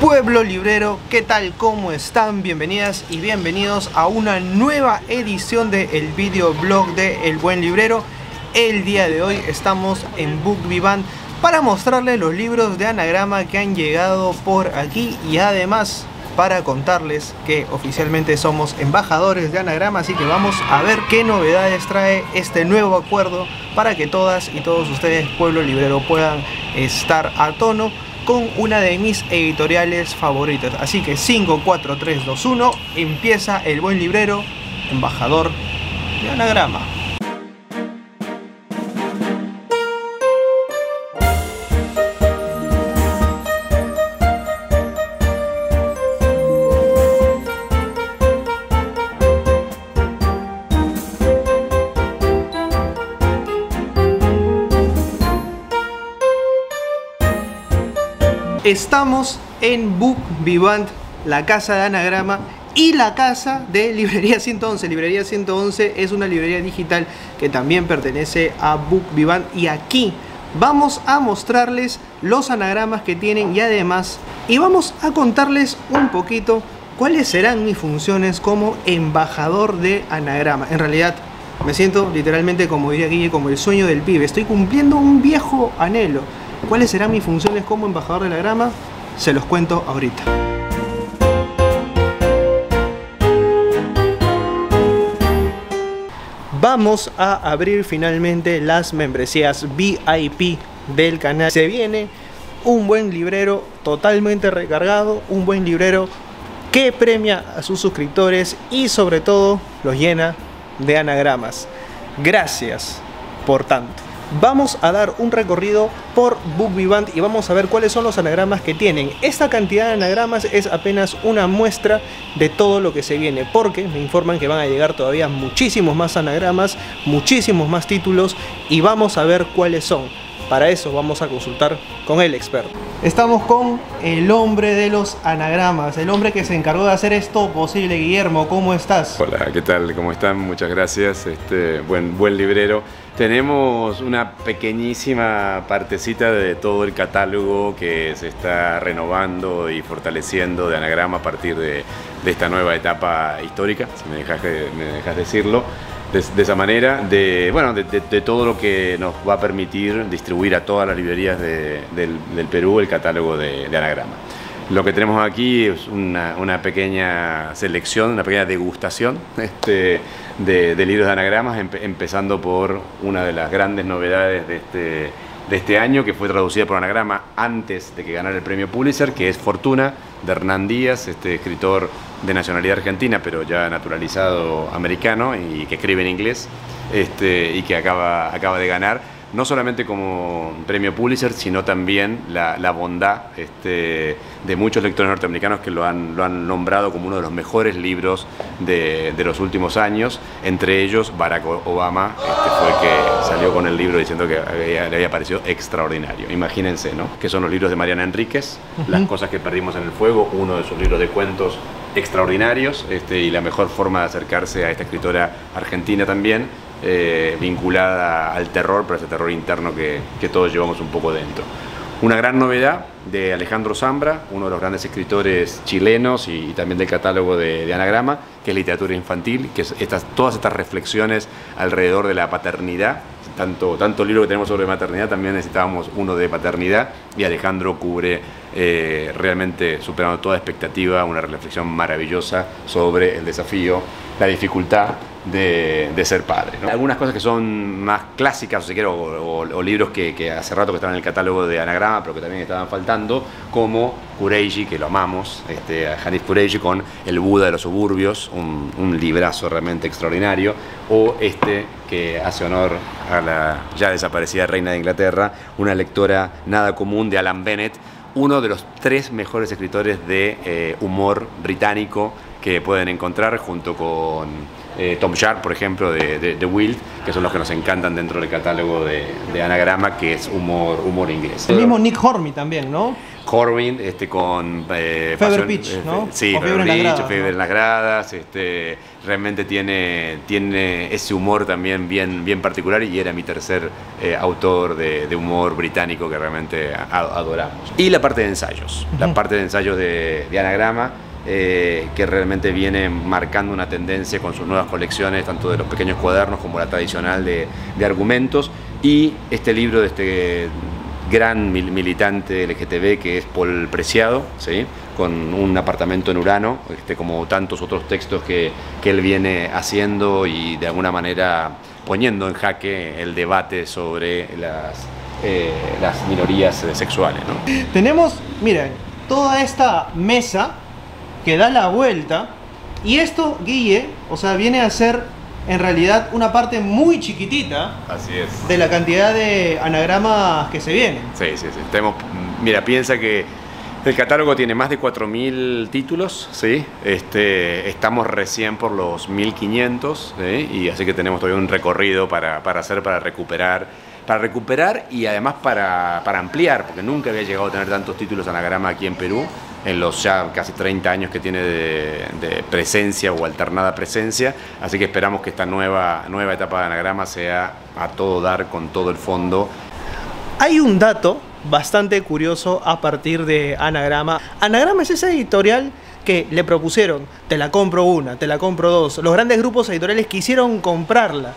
Pueblo Librero, ¿qué tal? ¿Cómo están? Bienvenidas y bienvenidos a una nueva edición del el videoblog de El Buen Librero. El día de hoy estamos en Book Vivant para mostrarles los libros de anagrama que han llegado por aquí y además para contarles que oficialmente somos embajadores de anagrama, así que vamos a ver qué novedades trae este nuevo acuerdo para que todas y todos ustedes, pueblo librero, puedan estar a tono con una de mis editoriales favoritas. Así que 5, 4, 3, 2, 1, empieza el buen librero, embajador de anagrama. Estamos en Book Vivant, la casa de anagrama y la casa de Librería 111. Librería 111 es una librería digital que también pertenece a Book Vivant y aquí vamos a mostrarles los anagramas que tienen y además y vamos a contarles un poquito cuáles serán mis funciones como embajador de anagrama. En realidad me siento literalmente como diría Guille como el sueño del pibe. Estoy cumpliendo un viejo anhelo ¿Cuáles serán mis funciones como embajador de la grama? Se los cuento ahorita. Vamos a abrir finalmente las membresías VIP del canal. Se viene un buen librero totalmente recargado, un buen librero que premia a sus suscriptores y sobre todo los llena de anagramas. Gracias por tanto vamos a dar un recorrido por Book Vivant y vamos a ver cuáles son los anagramas que tienen. Esta cantidad de anagramas es apenas una muestra de todo lo que se viene, porque me informan que van a llegar todavía muchísimos más anagramas, muchísimos más títulos y vamos a ver cuáles son. Para eso vamos a consultar con el experto. Estamos con el hombre de los anagramas, el hombre que se encargó de hacer esto posible. Guillermo, ¿cómo estás? Hola, ¿qué tal? ¿Cómo están? Muchas gracias. Este, buen, buen librero. Tenemos una pequeñísima partecita de todo el catálogo que se está renovando y fortaleciendo de anagrama a partir de, esta nueva etapa histórica, si me dejas, me dejas decirlo de, esa manera, de, bueno, de, todo lo que nos va a permitir distribuir a todas las librerías del, Perú el catálogo de, anagrama. Lo que tenemos aquí es una, pequeña selección, una pequeña degustación este, de, libros de anagramas, empezando por una de las grandes novedades de este, de este año, que fue traducida por anagrama antes de que ganara el premio Pulitzer, que es Fortuna, de Hernán Díaz, este escritor de nacionalidad argentina, pero ya naturalizado americano y que escribe en inglés, este, y que acaba, acaba de ganar no solamente como premio Pulitzer, sino también la, bondad este, de muchos lectores norteamericanos que lo han, lo han nombrado como uno de los mejores libros de, los últimos años. Entre ellos, Barack Obama este, fue el que salió con el libro diciendo que le había parecido extraordinario. Imagínense, ¿no? Que son los libros de Mariana Enríquez, Las cosas que perdimos en el fuego, uno de sus libros de cuentos extraordinarios este, y la mejor forma de acercarse a esta escritora argentina también eh, vinculada al terror, pero ese terror interno que, todos llevamos un poco dentro. Una gran novedad de Alejandro Zambra, uno de los grandes escritores chilenos y, también del catálogo de, Anagrama, que es literatura infantil, que es estas, todas estas reflexiones alrededor de la paternidad. Tanto, tanto libro que tenemos sobre maternidad, también necesitábamos uno de paternidad y Alejandro cubre eh, realmente, superando toda expectativa, una reflexión maravillosa sobre el desafío, la dificultad de, ser padre. Algunas cosas que son más clásicas, o, quiero, o, libros que, hace rato que estaban en el catálogo de Anagrama, pero que también estaban faltando, como Kureiji, que lo amamos, este, Hanif Kureiji con El Buda de los suburbios, un, un, librazo realmente extraordinario, o este que hace honor a la ya desaparecida reina de Inglaterra, una lectora nada común de Alan Bennett, uno de los tres mejores escritores de eh, humor británico que pueden encontrar junto con eh, Tom Sharp, por ejemplo, de, de, Wild, que son los que nos encantan dentro del catálogo de, de Anagrama, que es humor, humor inglés. El mismo Nick Hornby también, ¿no? Corbin este, con eh, Fever Pitch, eh, ¿no? Sí, Fever Pitch, Fever en las gradas, este, realmente tiene, tiene ese humor también bien, bien particular y era mi tercer eh, autor de, humor británico que realmente adoramos. Y la parte de ensayos, la parte de ensayos de, anagrama. Que realmente viene marcando una tendencia con sus nuevas colecciones, tanto de los pequeños cuadernos como la tradicional de, argumentos, y este libro de este gran militante LGTB que es Paul Preciado, ¿sí? con un apartamento en Urano, este, como tantos otros textos que, que, él viene haciendo y de alguna manera poniendo en jaque el debate sobre las, eh, las minorías sexuales. Tenemos, miren, toda esta mesa que da la vuelta y esto, Guille, o sea, viene a ser en realidad una parte muy chiquitita Así es. de la cantidad de anagramas que se vienen. Sí, sí, sí. Tenemos, mira, piensa que el catálogo tiene más de 4.000 títulos, ¿sí? Este, estamos recién por los 1.500, ¿sí? y así que tenemos todavía un recorrido para, para hacer, para recuperar para recuperar y además para, para, ampliar, porque nunca había llegado a tener tantos títulos anagrama aquí en Perú, en los ya casi 30 años que tiene de, presencia o alternada presencia, así que esperamos que esta nueva, nueva etapa de anagrama sea a todo dar con todo el fondo. Hay un dato bastante curioso a partir de Anagrama. Anagrama es esa editorial que le propusieron, te la compro una, te la compro dos. Los grandes grupos editoriales quisieron comprarla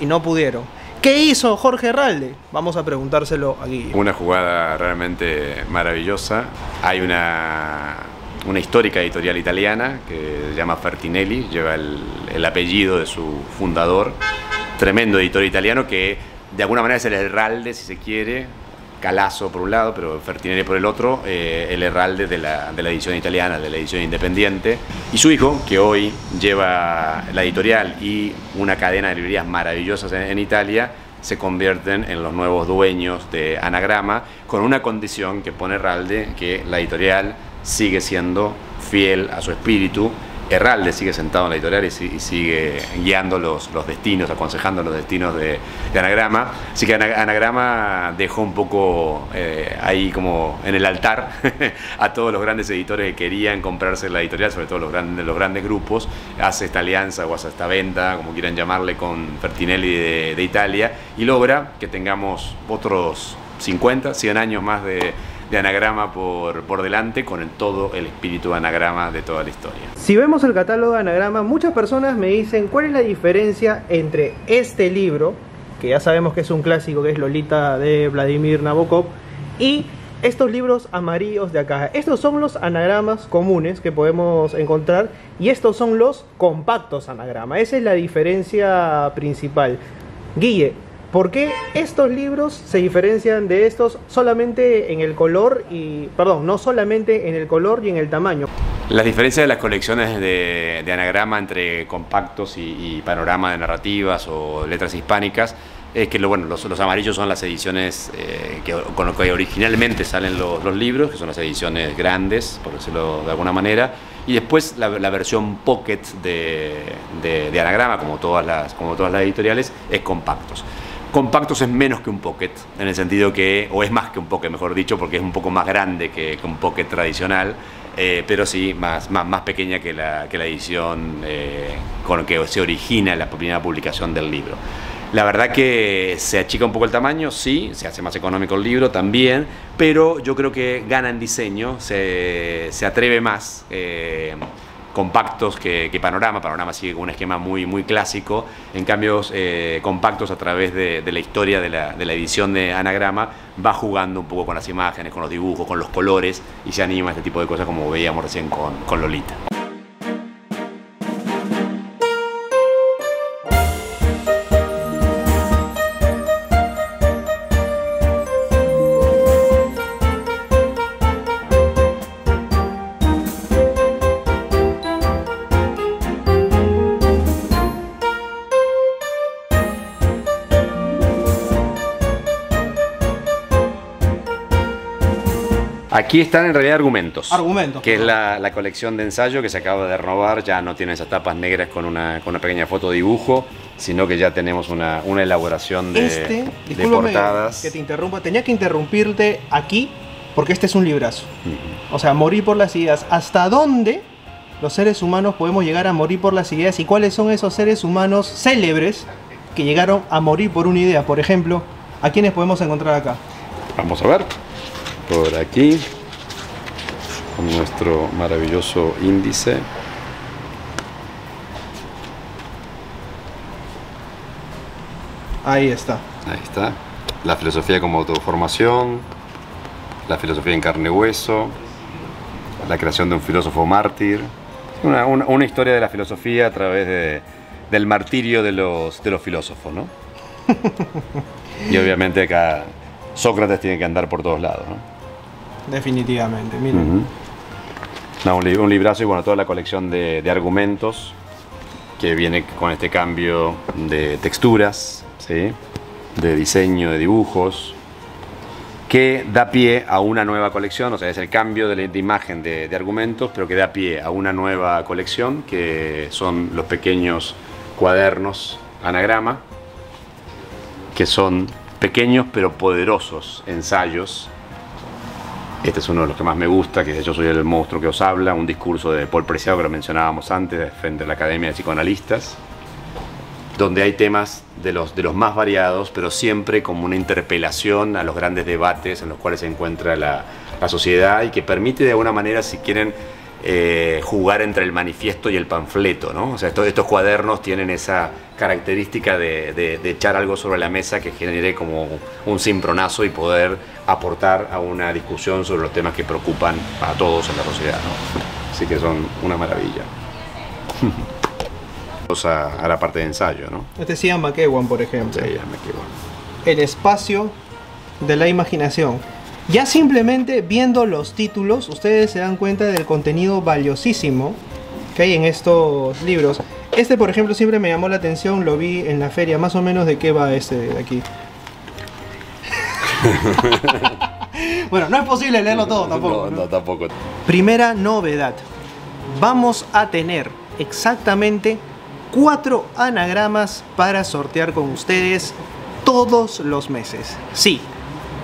y no pudieron. ¿Qué hizo Jorge Herralde? Vamos a preguntárselo aquí. Una jugada realmente maravillosa. Hay una, una histórica editorial italiana que se llama Fertinelli, lleva el, el apellido de su fundador. Tremendo editor italiano que de alguna manera es el Herralde, si se quiere, Calazo por un lado, pero Fertinelli por el otro, eh, el herralde de la, de la, edición italiana, de la edición independiente. Y su hijo, que hoy lleva la editorial y una cadena de librerías maravillosas en, en Italia, se convierten en los nuevos dueños de Anagrama, con una condición que pone Herralde, que la editorial sigue siendo fiel a su espíritu Herralde sigue sentado en la editorial y, sigue guiando los, destinos, aconsejando los destinos de, Anagrama. Así que Anagrama dejó un poco eh, ahí como en el altar a todos los grandes editores que querían comprarse la editorial, sobre todo los grandes, los grandes grupos. Hace esta alianza o hace esta venta, como quieran llamarle, con Fertinelli de, de Italia y logra que tengamos otros 50, 100 años más de de anagrama por, por delante con el, todo el espíritu anagrama de toda la historia. Si vemos el catálogo de anagrama, muchas personas me dicen cuál es la diferencia entre este libro, que ya sabemos que es un clásico, que es Lolita de Vladimir Nabokov, y estos libros amarillos de acá. Estos son los anagramas comunes que podemos encontrar y estos son los compactos anagrama. Esa es la diferencia principal. Guille, ¿Por qué estos libros se diferencian de estos solamente en el color y, perdón, no solamente en el color y en el tamaño? La diferencia de las colecciones de, anagrama entre compactos y, panorama de narrativas o letras hispánicas es que bueno, los, amarillos son las ediciones eh, con lo que originalmente salen los, libros, que son las ediciones grandes, por decirlo de alguna manera, y después la, versión pocket de, anagrama, como todas, las, como todas las editoriales, es compactos. Compactos es menos que un pocket, en el sentido que, o es más que un pocket, mejor dicho, porque es un poco más grande que, un pocket tradicional, eh, pero sí más, más, más, pequeña que la, que la edición eh, con que se origina la primera publicación del libro. La verdad que se achica un poco el tamaño, sí, se hace más económico el libro también, pero yo creo que gana en diseño, se, se atreve más. Eh, compactos que, Panorama. Panorama sigue con un esquema muy, muy clásico. En cambio, eh, compactos a través de, la historia de la, edición de Anagrama va jugando un poco con las imágenes, con los dibujos, con los colores y se anima a este tipo de cosas como veíamos recién con Lolita. Aquí están en realidad argumentos. Argumentos. Que es la, la, colección de ensayo que se acaba de renovar. Ya no tiene esas tapas negras con una, con una pequeña foto de dibujo, sino que ya tenemos una, una elaboración de, este, de portadas. Que te interrumpa. Tenía que interrumpirte aquí porque este es un librazo. O sea, morir por las ideas. ¿Hasta dónde los seres humanos podemos llegar a morir por las ideas? ¿Y cuáles son esos seres humanos célebres que llegaron a morir por una idea? Por ejemplo, ¿a quiénes podemos encontrar acá? Vamos a ver. Por aquí. Con nuestro maravilloso índice. Ahí está. Ahí está. La filosofía como autoformación, la filosofía en carne y hueso, la creación de un filósofo mártir. Una, una- una historia de la filosofía a través de- del martirio de los, de los filósofos, ¿no? y obviamente acá Sócrates tiene que andar por todos lados, ¿no? Definitivamente, mira. Un, li- un librazo y bueno, toda la colección de, argumentos que viene con este cambio de texturas, ¿sí? de diseño, de dibujos, que da pie a una nueva colección, o sea, es el cambio de imagen de, de argumentos, pero que da pie a una nueva colección, que son los pequeños cuadernos anagrama, que son pequeños pero poderosos ensayos este es uno de los que más me gusta, que Yo soy el monstruo que os habla, un discurso de Paul Preciado que lo mencionábamos antes, frente a la Academia de Psicoanalistas, donde hay temas de los, de los más variados, pero siempre como una interpelación a los grandes debates en los cuales se encuentra la, la sociedad y que permite de alguna manera, si quieren, eh, jugar entre el manifiesto y el panfleto, ¿no? O sea, estos, estos cuadernos tienen esa característica de, de- de echar algo sobre la mesa que genere como un cimbronazo y poder aportar a una discusión sobre los temas que preocupan a todos en la sociedad, ¿no? Así que son una maravilla. Vamos a, a la parte de ensayo, ¿no? Este es Ian McEwan, por ejemplo. Sí, me equivoco. el espacio de la imaginación. Ya simplemente viendo los títulos, ustedes se dan cuenta del contenido valiosísimo que hay en estos libros. Este, por ejemplo, siempre me llamó la atención, lo vi en la feria, más o menos de qué va este de aquí. bueno, no es posible leerlo todo tampoco. No, ¿no? tampoco. Primera novedad. Vamos a tener exactamente cuatro anagramas para sortear con ustedes todos los meses. Sí,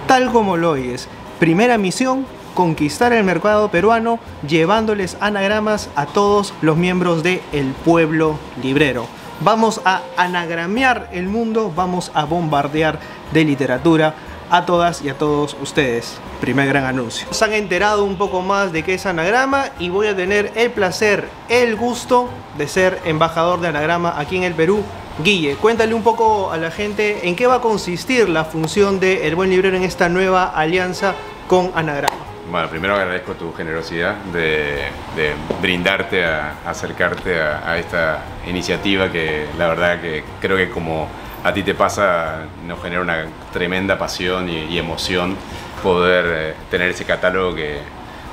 tal como lo oyes. Primera misión, conquistar el mercado peruano llevándoles anagramas a todos los miembros de El Pueblo Librero. Vamos a anagramear el mundo, vamos a bombardear de literatura a todas y a todos ustedes. Primer gran anuncio. Se han enterado un poco más de qué es anagrama y voy a tener el placer, el gusto de ser embajador de anagrama aquí en el Perú. Guille, cuéntale un poco a la gente en qué va a consistir la función de El Buen Librero en esta nueva alianza con Anagrama. Bueno, primero agradezco tu generosidad de, brindarte, a, acercarte a, esta iniciativa que la verdad que creo que como a ti te pasa, nos genera una tremenda pasión y, y emoción poder eh, tener ese catálogo que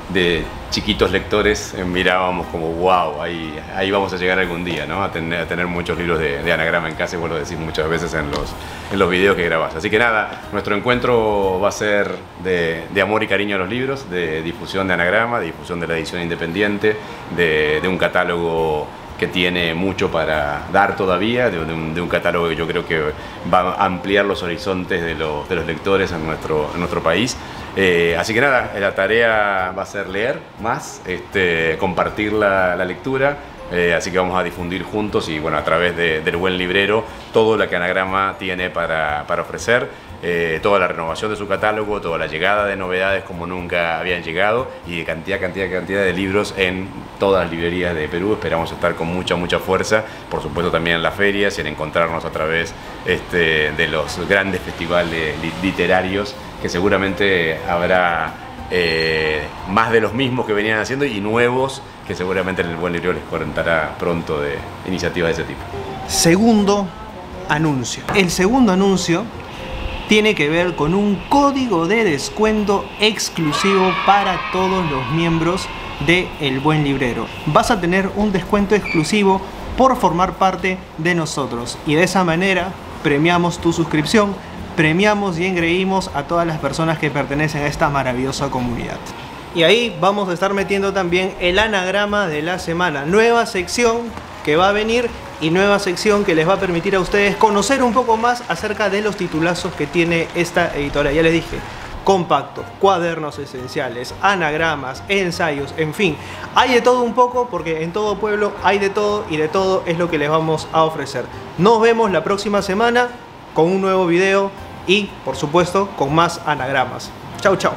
de chiquitos lectores eh, mirábamos como wow, ahí, ahí vamos a llegar algún día, ¿no? A tener, a tener muchos libros de, anagrama en casa y vos lo decís muchas veces en los, en los videos que grabás. Así que nada, nuestro encuentro va a ser de, de amor y cariño a los libros, de difusión de anagrama, de difusión de la edición independiente, de, un catálogo que tiene mucho para dar todavía, de, de un, de un catálogo que yo creo que va a ampliar los horizontes de, los- de los lectores en nuestro, en nuestro país. Eh, así que nada, la tarea va a ser leer más, este, compartir la, lectura, eh, así que vamos a difundir juntos y bueno, a través de- del buen librero todo lo que Anagrama tiene para, ofrecer, eh, toda la renovación de su catálogo, toda la llegada de novedades como nunca habían llegado y de cantidad, cantidad, cantidad de libros en todas las librerías de Perú. Esperamos estar con mucha, mucha fuerza, por supuesto también en las ferias y en encontrarnos a través este, de los grandes festivales li- literarios que seguramente habrá eh, más de los mismos que venían haciendo y nuevos que seguramente en el Buen Libro les contará pronto de iniciativas de ese tipo. Segundo anuncio. El segundo anuncio tiene que ver con un código de descuento exclusivo para todos los miembros de El Buen Librero. Vas a tener un descuento exclusivo por formar parte de nosotros y de esa manera premiamos tu suscripción, premiamos y engreímos a todas las personas que pertenecen a esta maravillosa comunidad. Y ahí vamos a estar metiendo también el anagrama de la semana. Nueva sección que va a venir y nueva sección que les va a permitir a ustedes conocer un poco más acerca de los titulazos que tiene esta editorial. Ya les dije, compactos, cuadernos esenciales, anagramas, ensayos, en fin. Hay de todo un poco porque en todo pueblo hay de todo y de todo es lo que les vamos a ofrecer. Nos vemos la próxima semana con un nuevo video y, por supuesto, con más anagramas. Chao, chao.